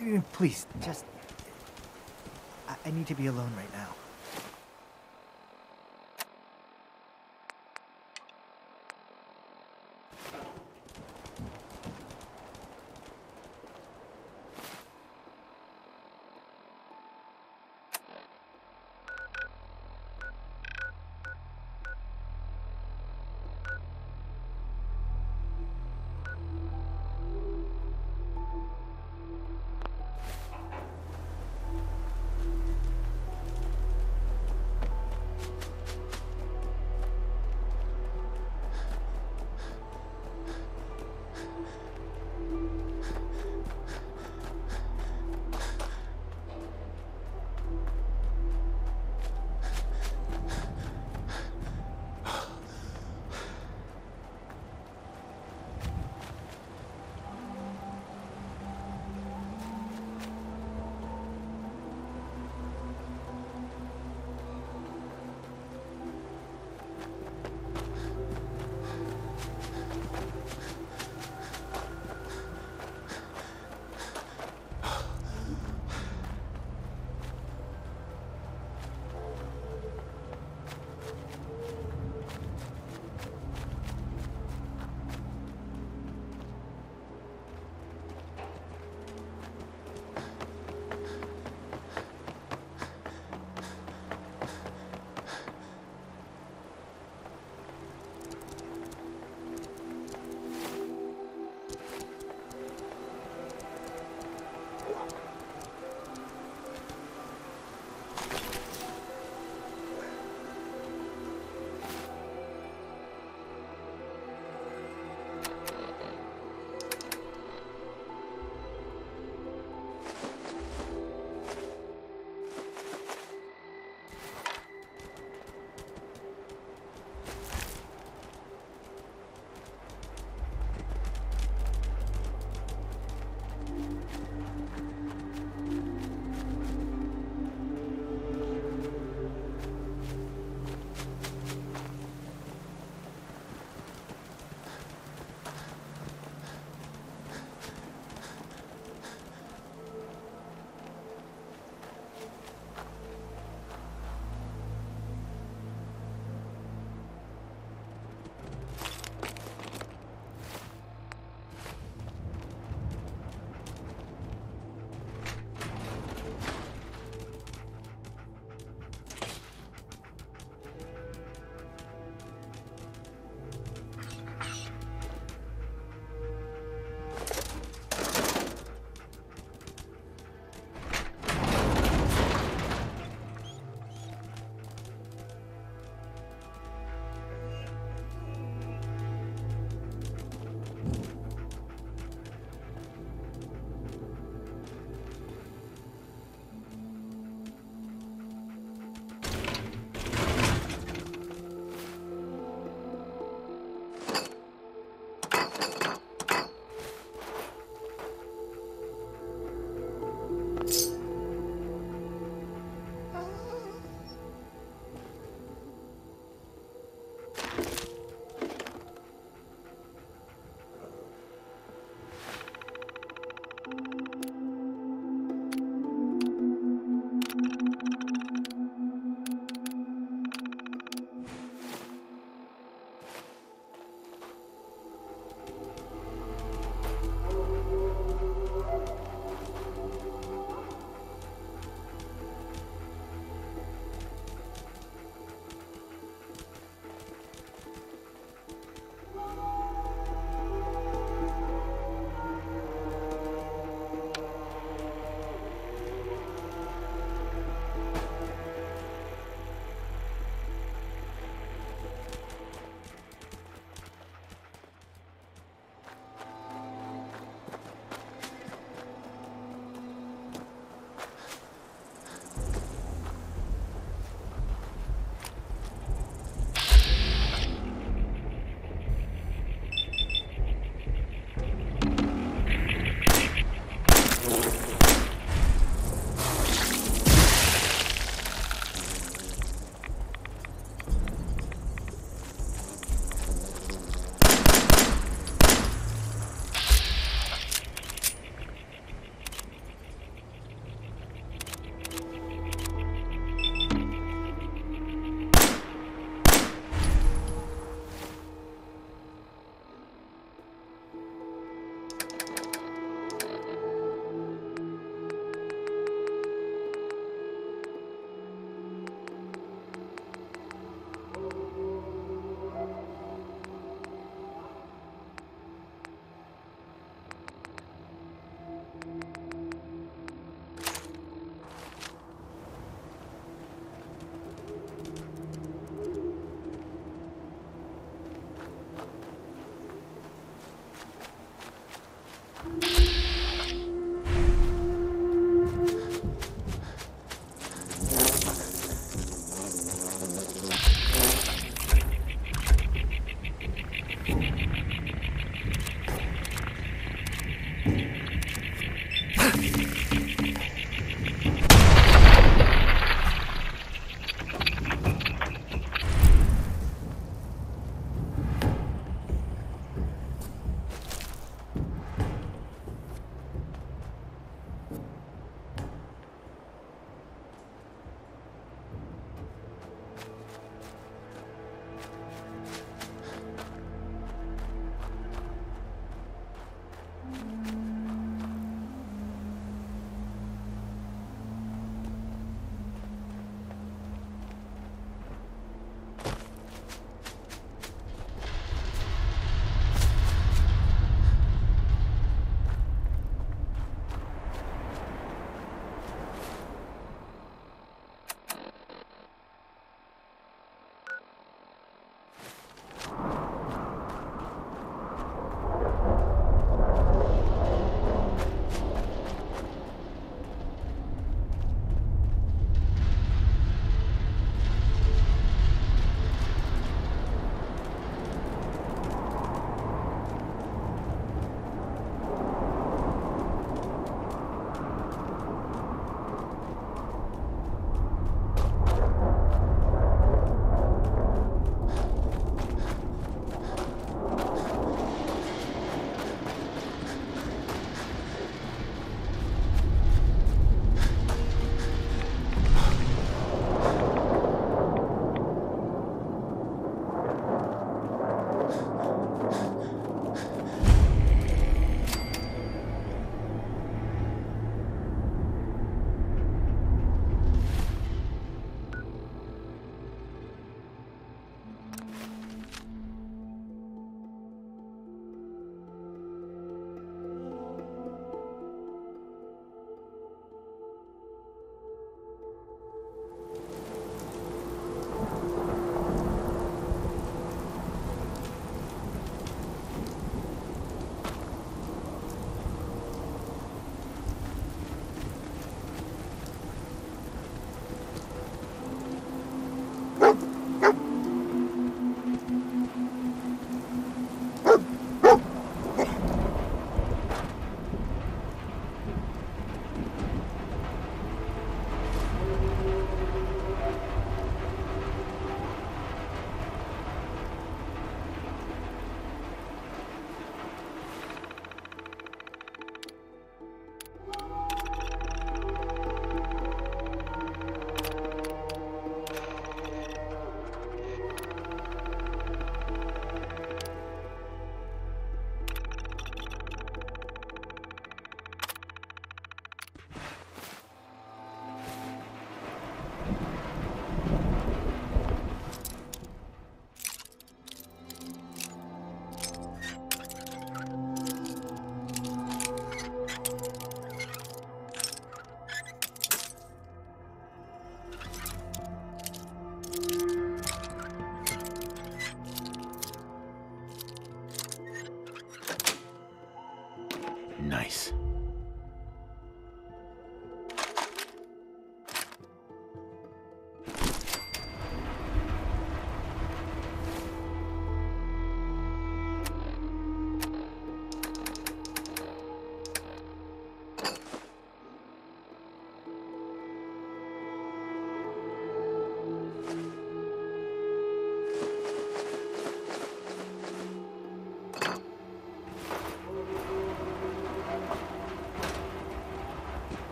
Uh, Please, just. I, I need to be alone right now.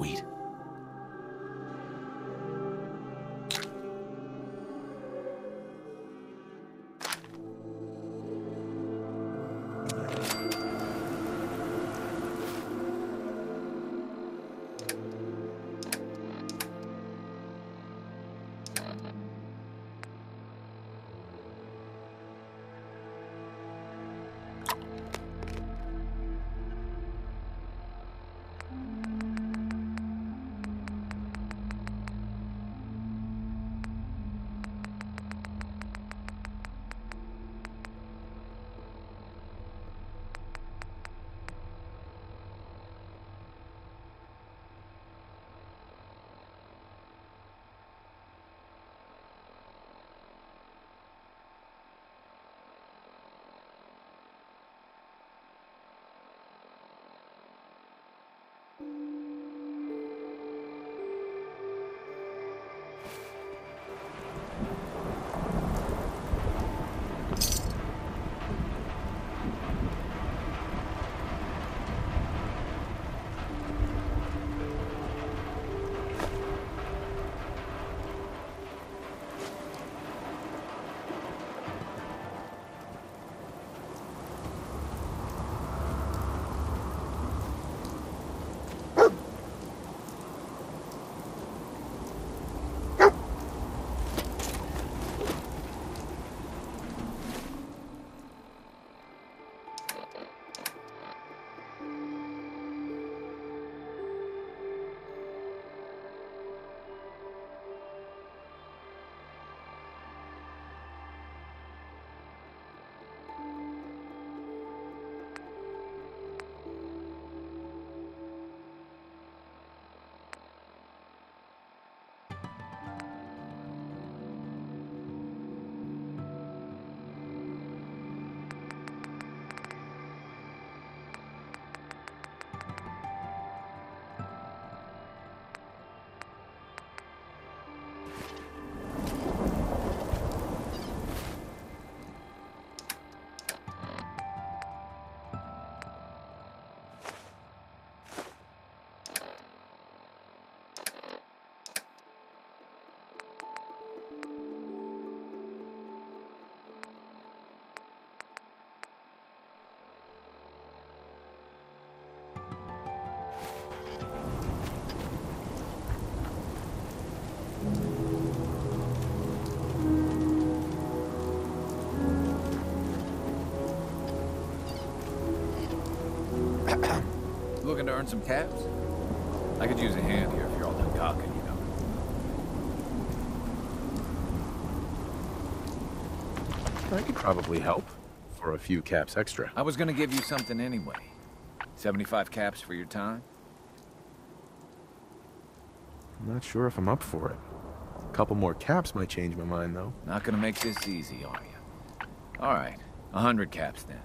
wheat. Looking to earn some caps? I could use a hand here if you're all done cocking, you know. I could probably help for a few caps extra. I was gonna give you something anyway. 75 caps for your time? I'm not sure if I'm up for it. A couple more caps might change my mind, though. Not gonna make this easy, are you? Alright, hundred caps then.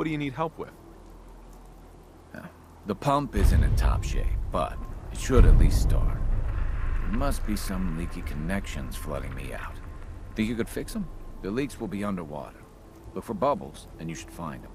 What do you need help with? The pump isn't in top shape, but it should at least start. There must be some leaky connections flooding me out. Think you could fix them? The leaks will be underwater. Look for bubbles, and you should find them.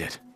It.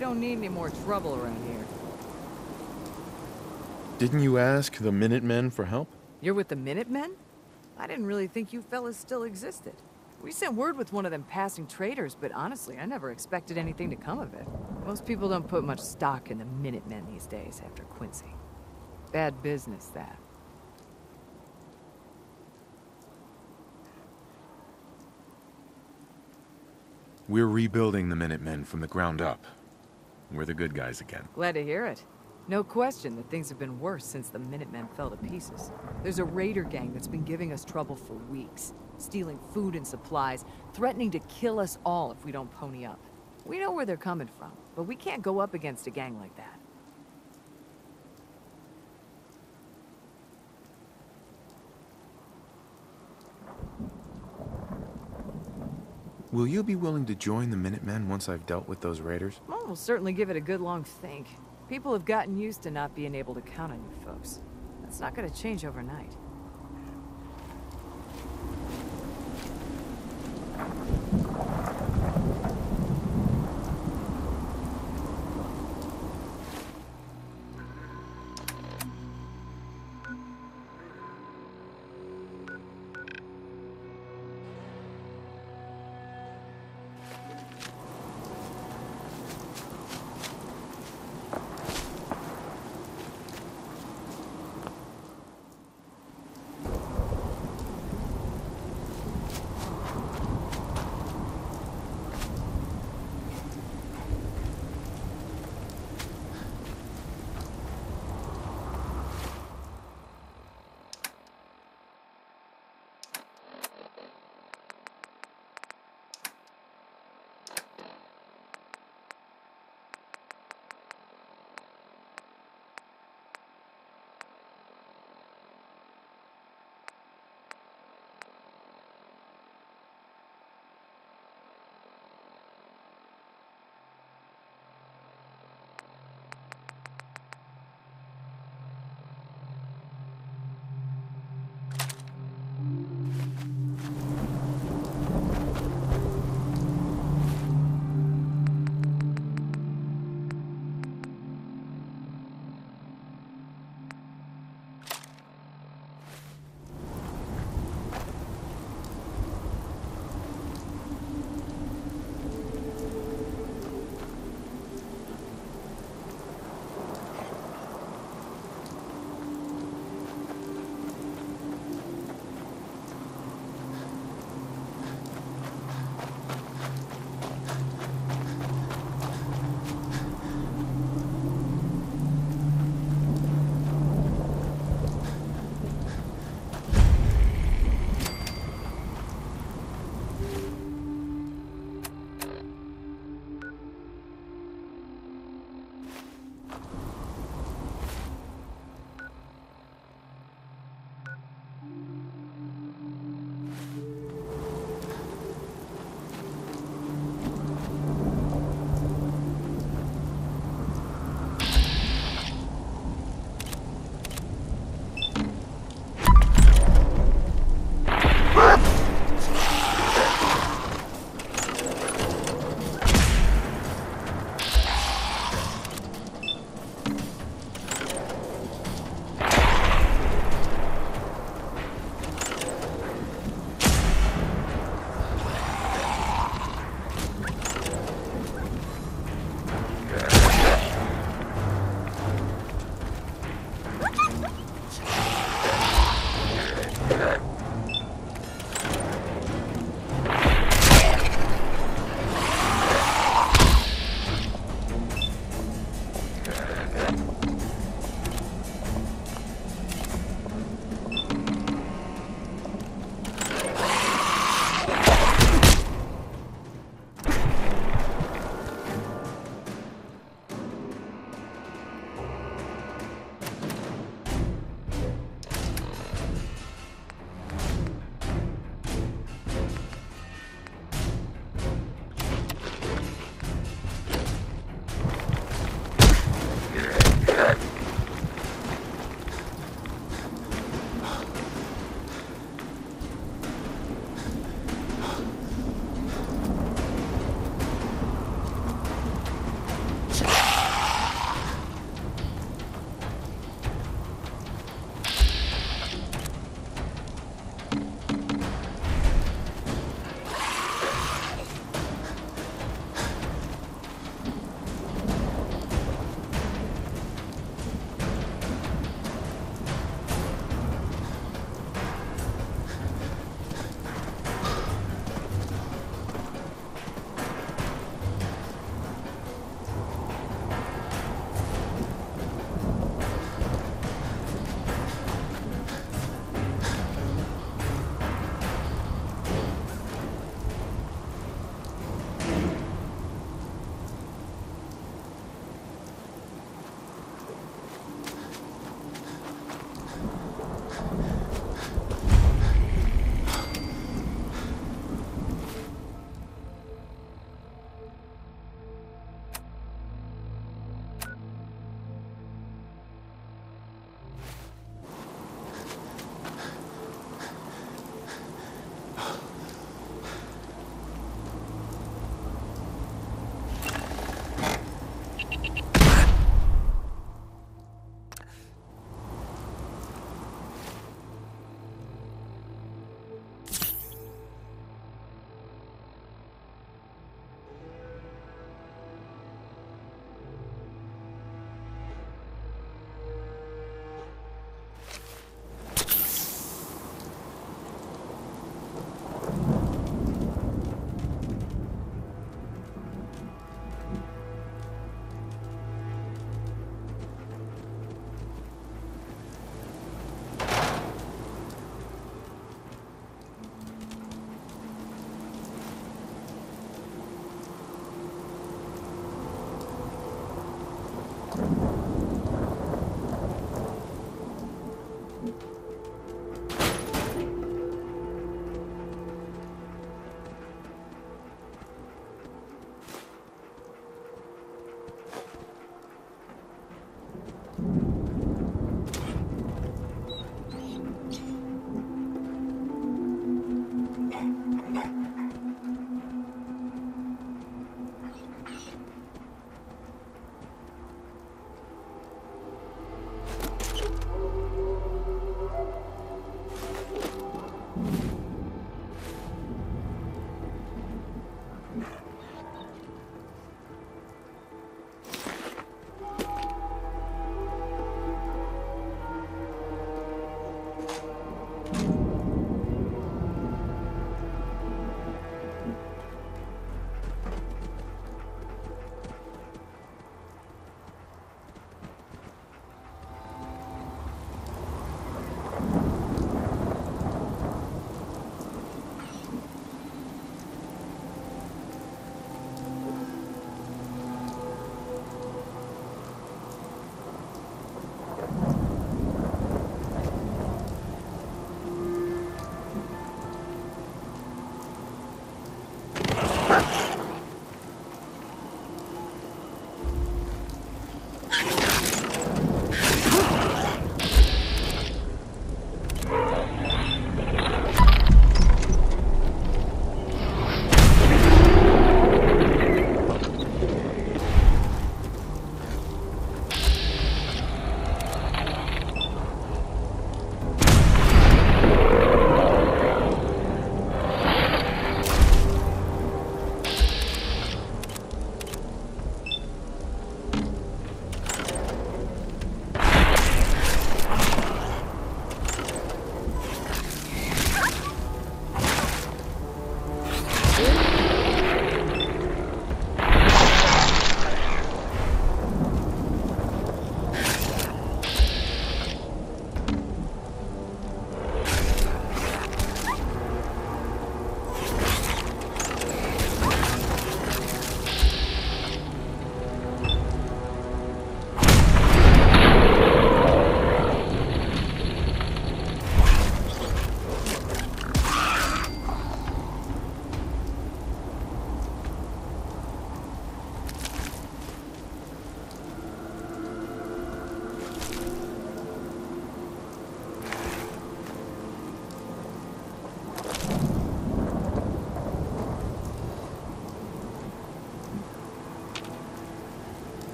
We don't need any more trouble around here. Didn't you ask the Minutemen for help? You're with the Minutemen? I didn't really think you fellas still existed. We sent word with one of them passing traders, but honestly, I never expected anything to come of it. Most people don't put much stock in the Minutemen these days after Quincy. Bad business, that. We're rebuilding the Minutemen from the ground up. We're the good guys again. Glad to hear it. No question that things have been worse since the Minutemen fell to pieces. There's a raider gang that's been giving us trouble for weeks, stealing food and supplies, threatening to kill us all if we don't pony up. We know where they're coming from, but we can't go up against a gang like that. Will you be willing to join the Minutemen once I've dealt with those raiders? Well, we'll certainly give it a good long think. People have gotten used to not being able to count on you folks. That's not gonna change overnight.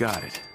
Got it.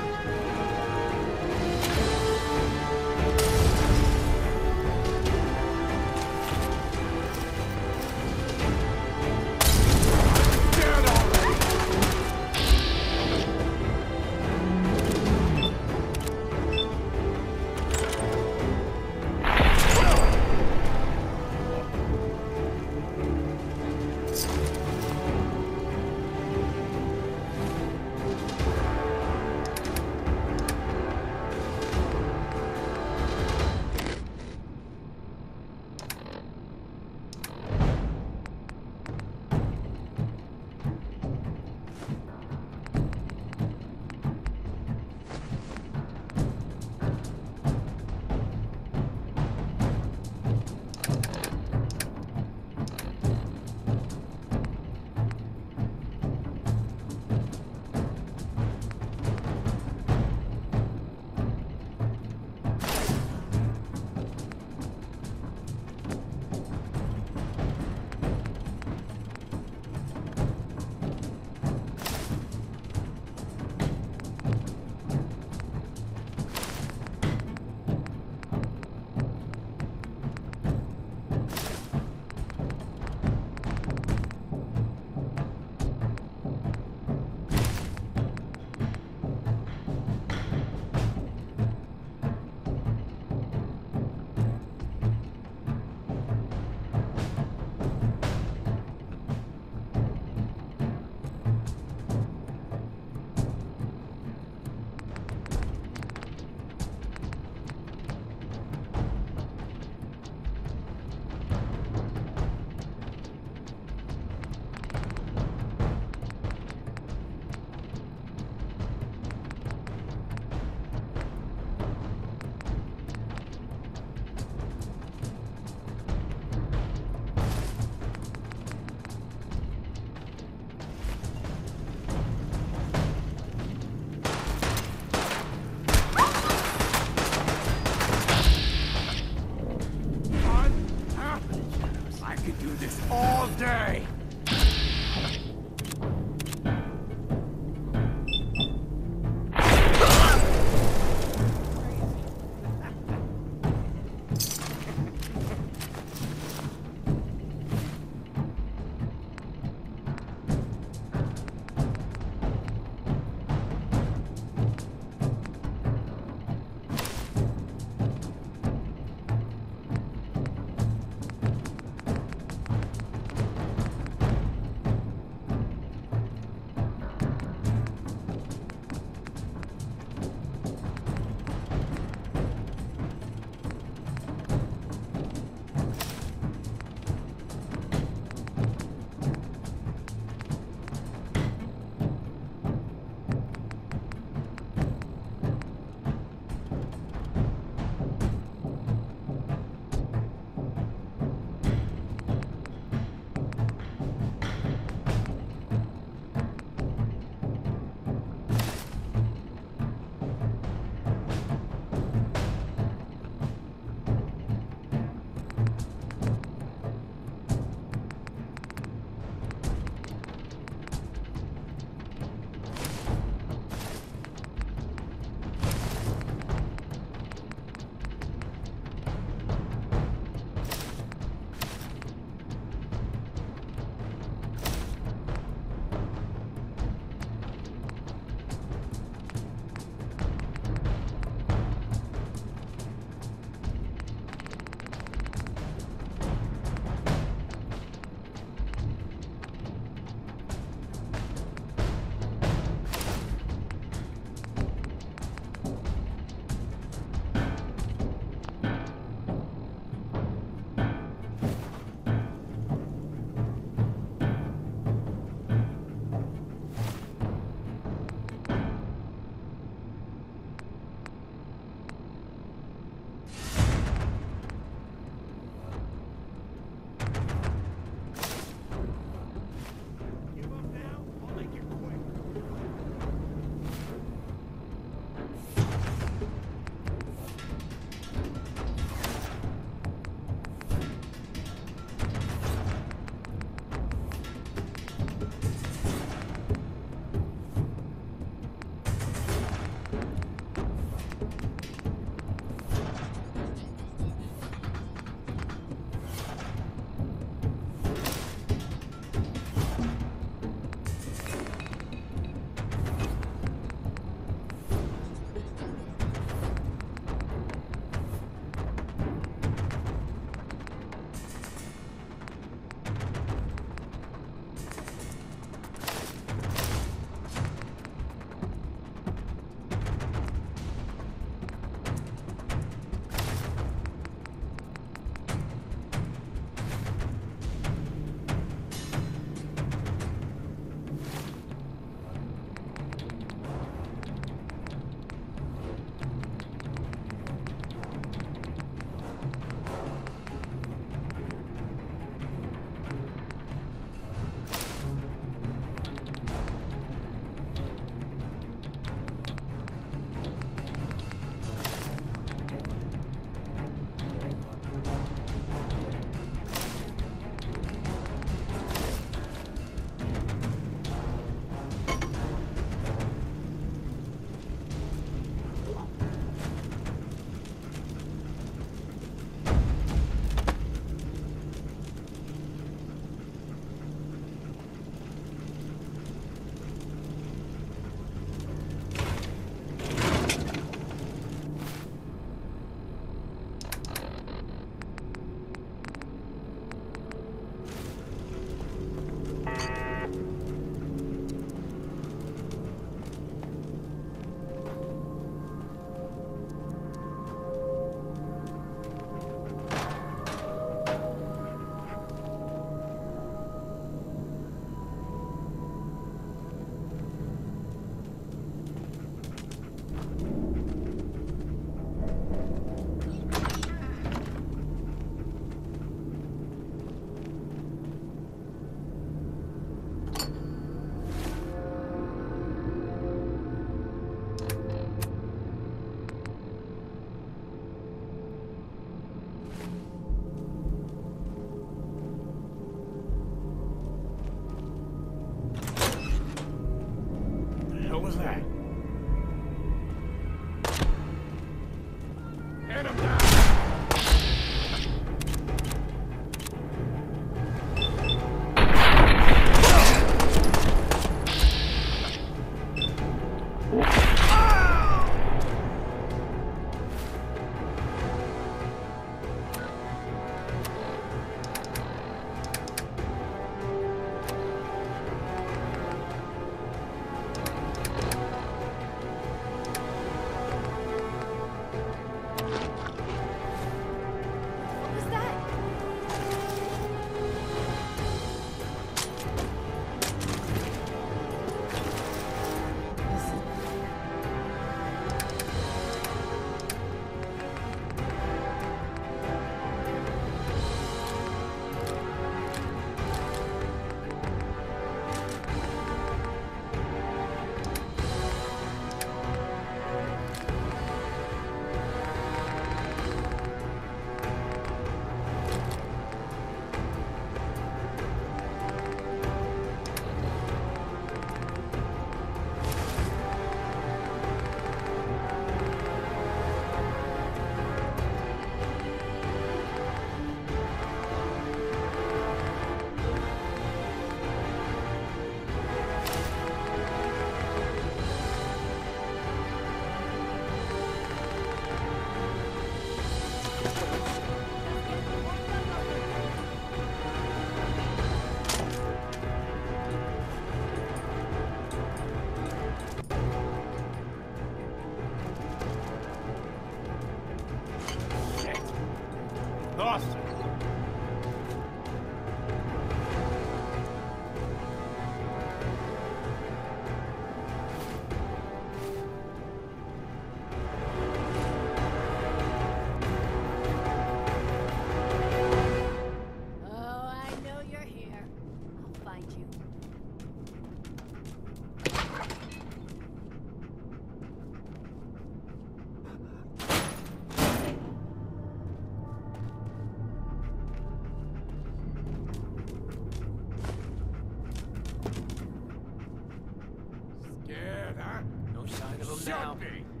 Shut now. Me.